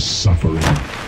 suffering.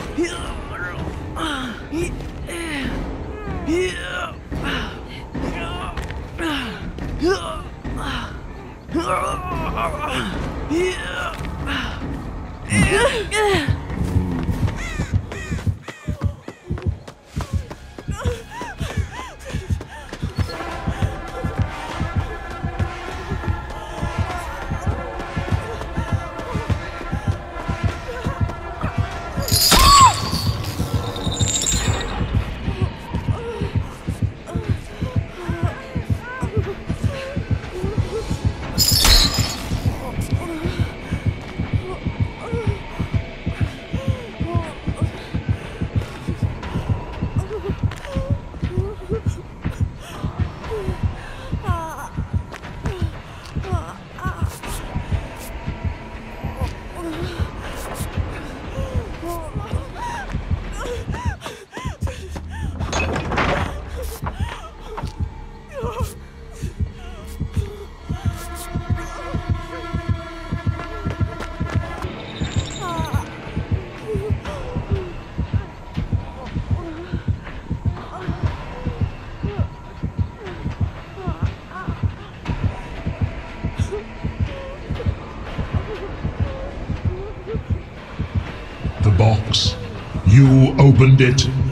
Opened it.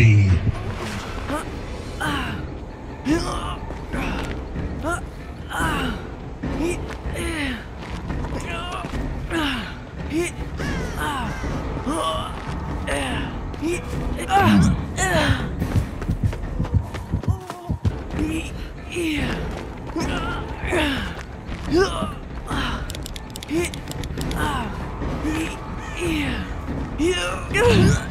me. Yeah.